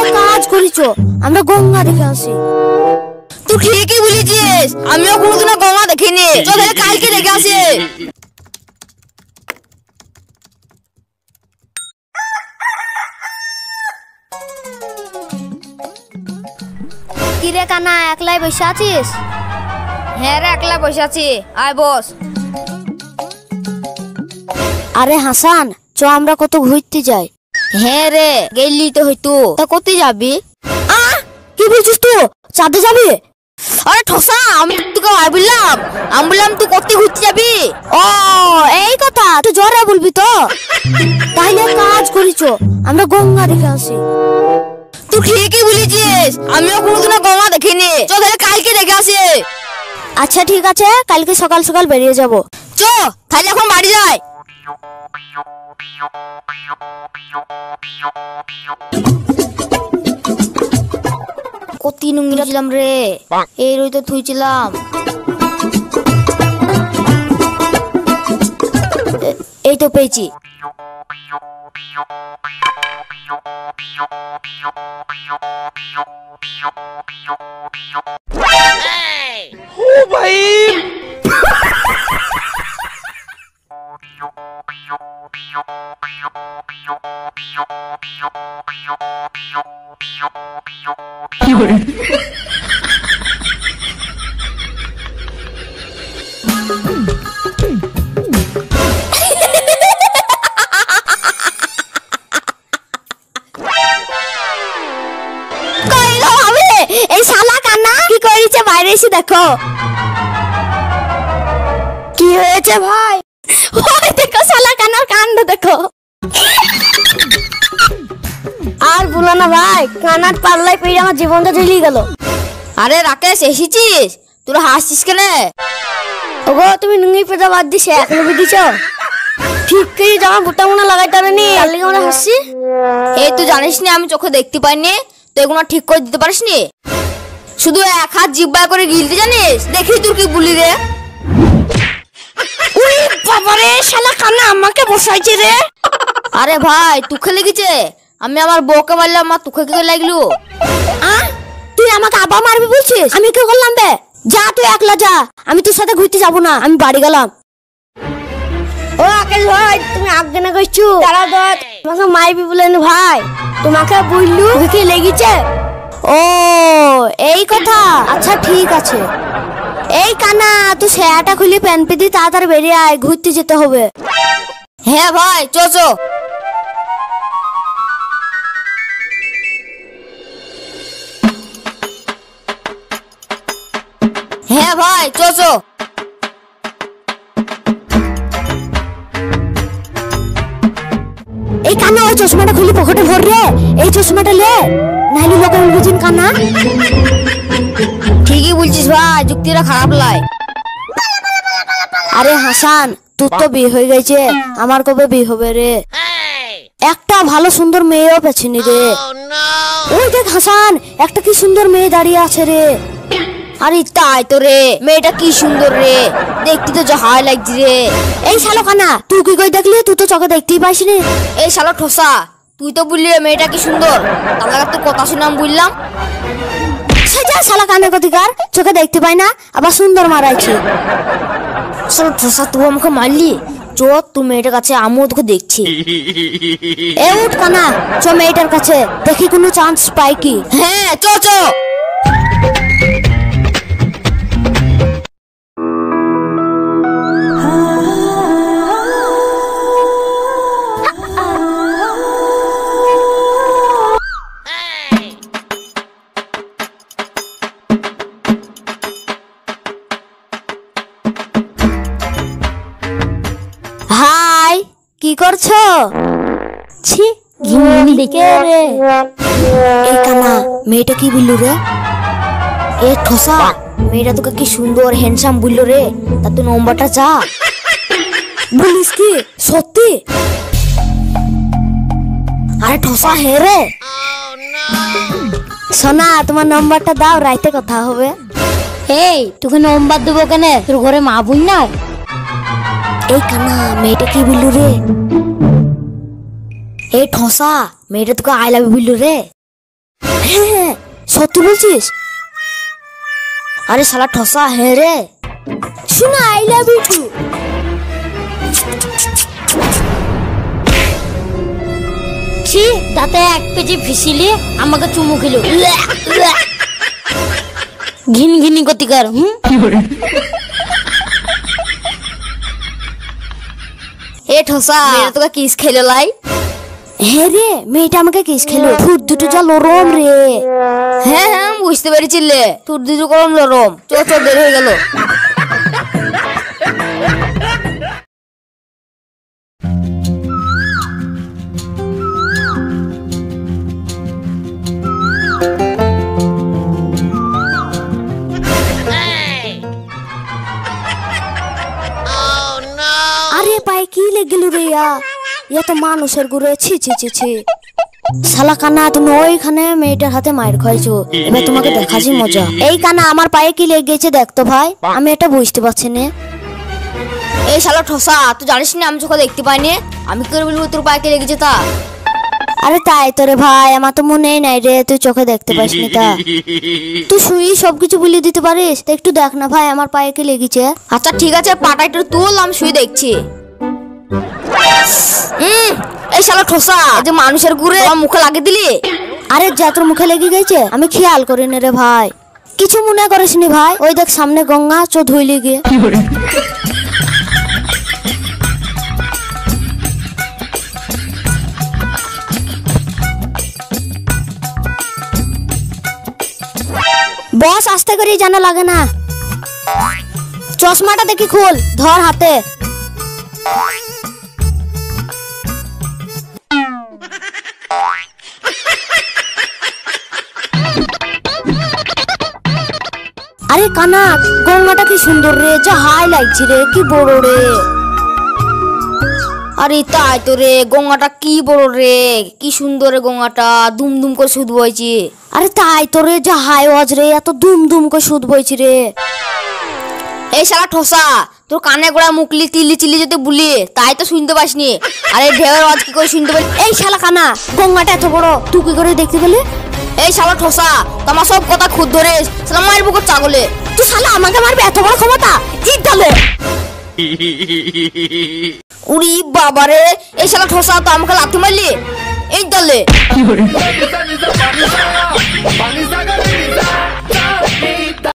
এক কাজ করিছ আমরা গঙ্গা দেখে আসি। তুই ঠিকই বলেছিস আমিও কোনোদিনও গঙ্গা দেখিনি। চল কালকে দেখে আসি। কিরে কানা একলাই বসে আছিস? হ্যাঁ রে একলা বসে আছি। আয় বস। আরে হাসান চ আমরা কত ঘুরতে যাই। হ্যাঁ রে, গেলি তো হইতো তা যাবি? আ, কি বলছিস তুই? চাঁদে যাবি? আরে ঠসা, আমি তোকে আমি বললাম, তুই ঘুরতে যাবি? ও, এই কথা তুই জোরে বলবি তো। এক কাজ করিছ, আমরা গঙ্গা দেখে আসি। তুই ঠিকই বলেছিস, আমিও কোনোদিনও গঙ্গা দেখিনি। চল তাহলে কালকে দেখে আসি। আচ্ছা ঠিক আছে, কালকে সকাল সকাল বেরিয়ে যাব। চ, তাহলে এখন বাড়ি যাই। কতি নুঙ্গি ছিলাম রে। এই রই তো থুইছিলাম এই তো পেয়েছি। কইলো এই শালা কানা কি করেছে বাইরে এসে দেখো কি হয়েছে ভাই ওই দেখো শালা কানার কাণ্ড দেখো আর বলো না ভাই কানার পাল্লায় পেয়ে আমার জীবনটা ঝুলিয়ে গেল। আরে রাকেশ এসেছিস? তোরা হাসছিস কেন? ওগো তুমি নুঙ্গি বাদ দিছে এক দিছ ঠিক করে জামা মোনা তার লিগে আমরা হাসছি। এই তুই জানিস নি আমি চোখে দেখতে পাইনি। তো এগুলো ঠিক করে দিতে পারিস নি শুধু এক হাত জিব্বা করে গিলতে জানিস? দেখি তোর কি বলি রে। বাবারে শালা কানা আমাকে বসাইছে রে। আরে ভাই তুখে লেগেছে? আমি আমার বউকে মারলাম আমার তুখে কি লাগল? আ? তুই আমাকে আবার মারবি বলছিস? আমি কি করলাম বে? যা তুই একলা যা। আমি তোর সাথে ঘুরতে যাব না আমি বাড়ি গেলাম। ও আকাশ ভাই তুমি আজ্ঞানা করছ? তারা দত তোমাকে মারবি বলেন ভাই। তোমাকে বললু কি লেগেছে? ও এই কথা? আচ্ছা ঠিক আছে। এই কানা তুই সেয়াটা খুলি প্যান পেদি তাড়াতাড়ি বেরিয়ে আয় ঘুরতে যেতে হবে। হ্যাঁ ভাই চো চো হ্যাঁ ভাই চো চো এই কানা ওই চশমাটা খুলি পকেটে ভর রে। এই চশমাটা লে। নাহলে লোকে বুঝিন কানা ঠিকই বলছিস ভাই যুক্তিটা খারাপ লাই। আরে হাসান তোর তো বিয়ে হয়ে গেছে আমার কবে বিয়ে হবে রে? একটা ভালো সুন্দর মেয়েও পেছনি রে। ওই দেখ হাসান একটা কি সুন্দর মেয়ে দাঁড়িয়ে আছে রে। আরে তাই তো রে, মেয়েটা কি সুন্দর রে। দেখতে তো যা হাই লাগছে রে। এই শালো কানা তুই কি কই দেখলি? তুই তো চোখে দেখতেই পাইস নি। এই শালা ঠোসা, তুই তো বললি রে মেয়েটা কি সুন্দর। তাহলে তোর কথা শুনে আমি বললাম। সেটা শালা কানের কতিকার চোখে দেখতে পাই না, আবার সুন্দর মারাইছে। শালা ঠোসা, তুই আমাকে মারলি? চ, তুই মেয়েটার কাছে আমিও তোকে দেখছি। এ উঠ কানা, চ মেয়েটার কাছে, দেখি কোনো চান্স পাই কি। হ্যাঁ চ চ। হাই, কি করছ? ছি ঘিমিনি দেখে রে? এই কানা, মেয়েটা কি বলল রে? এ ঠোসা, মেয়েটা তোকে কি সুন্দর হ্যান্ডসাম বলল রে? তা তুই নম্বরটা চা বলিস কি, সত্যি? আরে ঠোসা হে রে। সোনা, তোমার নম্বরটা দাও, রাইতে কথা হবে। এই, তোকে নম্বর দেবো কেন? তোর ঘরে মা বোন না এই কানা মেয়েটা কি বলল রে? এই ঠসা মেয়েটা তোকে আই লাভ বলল রে? হ্যাঁ হ্যাঁ, সত্যি বলছিস? আরে শালা ঠসা হ্যাঁ রে। শোনা আই লাভ ইউ ছি দাঁতে এক পেজে ফিসিলে আমাকে চুমু খেলো। ঘিন ঘিনি গতিকার হুম? ঠোসা। মেয়েটা তোকে কিস খেলো লাই। হে রে মেয়েটা আমাকে কিস খেলো। ফুট দুটো যা লরম রে। হ্যাঁ হ্যাঁ বুঝতে পেরেছিলে তোর দুটো কলম লরম চো চো দেরি হয়ে গেল। পায়ে কি লেগে গেল রে ইয়া? তো মানুষের গুড়ে, ছি ছি ছি ছি। শালা কানা, তুমি ওইখানে মেয়েটার হাতে মায়ের খাইছো এবার তোমাকে দেখাচ্ছি মজা। এই কানা, আমার পায়ে কি লেগে গেছে দেখতো ভাই? আমি এটা বুঝতে পারছি না। এই শালা ঠোসা, তুই জানিস না আমি চোখে দেখতে পাইনি? আমি কি বলব তোর পায়ে লেগেছে তা? আরে তাই তো রে ভাই, আমার তো মনেই নাই রে, তুই চোখে দেখতে পাসনি তা। তুই শুই সবকিছু বলে দিতে পারিস? একটু দেখ না ভাই, আমার পায়ে কি লেগেছে। আচ্ছা ঠিক আছে, পাটা একটু তুল, আমি শুয়ে দেখছি। উম, এই শালা ঠোসা। যে মানুষের মুখে লাগিয়ে দিলি? আরে মুখে লেগে গেছে আমি খেয়াল রে ভাই। কিছু মনে করিসনি ভাই? ওই দেখ সামনে গঙ্গা চো করে জানা লাগে না। চশমাটা দেখি খোল ধর হাতে। কানা, গঙ্গাটা কি সুন্দর রে, যা হাই লাগছে রে, কি বড় রে। আরে তাই তো রে, গঙ্গাটা কি বড় রে, কি সুন্দর রে গঙ্গাটা দুম করে সুদ বইছে। আরে তাই তো রে, যা হাই ওয়াজ রে, এত দুম দুম করে সুদ বইছি রে। এই শালা ঠোসা, তোর কানে গোড়া মুকলি তিলি চিলি যদি বলি, তাই তো শুনতে পাসনি। আরে ঢেউয়ের আওয়াজ কি করে শুনতে পারি এই শালা কানা, গঙ্গাটা এত বড়, তুই কি করে দেখতে পেলি? এই শালা ঠোসা তোমার সব কথা খুদ ধরে শালা মায়ের বুকুর চাগলে তুই শালা আমাকে মারবে এত বড় ক্ষমতা? ইট ডালে উড়ি বাবারে এই শালা ঠোসা তো আমাকে লাথি মারলি? এই দলে